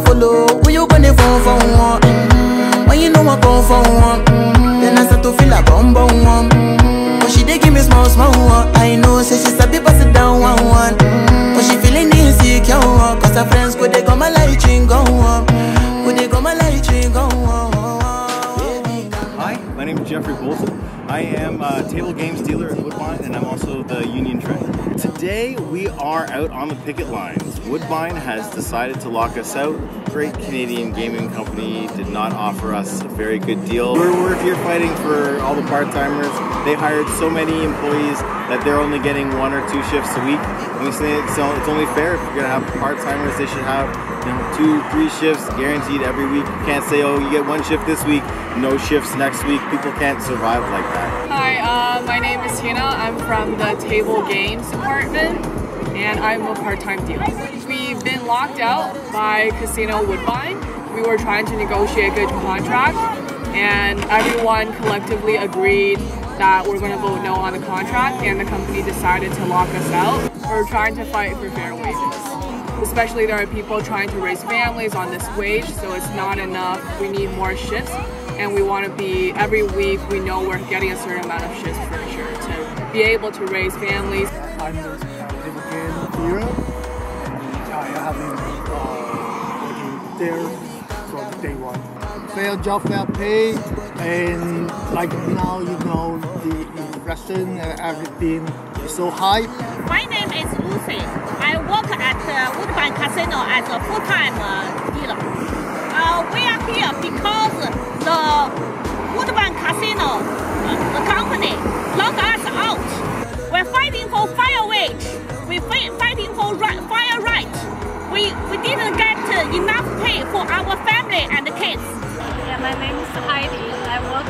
one follow. Who you gonna phone for one? Mm-hmm. When you know I come for one, mm-hmm. then I start to feel a bum bum one. Mm-hmm. But she dey give me small small one. I know, say she sabi pass it down one one. Mm-hmm. But she feeling insecure, one. cause her friends go they come a light ring go they come a light ring go. Hi, my name is Jeffrey Bolton. I am a table games dealer at Woodbine and I'm also the Union Trade. Today we are out on the picket lines. Woodbine has decided to lock us out. Great Canadian gaming company did not offer us a very good deal. We're, we're here fighting for all the part-timers. They hired so many employees that they're only getting one or two shifts a week. And we say it's, it's only fair if you're gonna have part-timers, they should have you know, two, three shifts guaranteed every week. You can't say, oh, you get one shift this week, no shifts next week. People can't survive like that. Hi, uh, my name is Tina. I'm from the table games department and I'm a part-time dealer. We've been locked out by Casino Woodbine. We were trying to negotiate a good contract and everyone collectively agreed that we're going to vote no on the contract and the company decided to lock us out. We're trying to fight for fair wages. Especially there are people trying to raise families on this wage, so it's not enough. We need more shifts and we want to be, every week we know we're getting a certain amount of shifts for sure to be able to raise families. I'm the table game dealer, and I have been uh, working there from day one. Fair job, fair pay, and like now you know the inflation and everything is so high. My name is Lucy. I work at uh, Woodbine As a full-time uh, dealer. Uh, we are here because the Woodbine Casino, uh, the company, locked us out. We're fighting for fire wage. We're fighting for ri- fire right. We, we didn't get enough pay for our family and the kids. Yeah, my name is Heidi. I work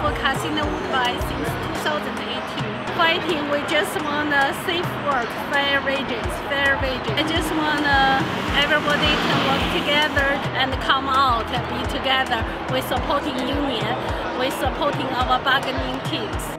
for Casino Woodbine since 2018. Fighting, we just wanna safe work, fair wages, fair wages. I just wanna everybody to work together and come out and be together. We're supporting union. We're supporting our bargaining teams.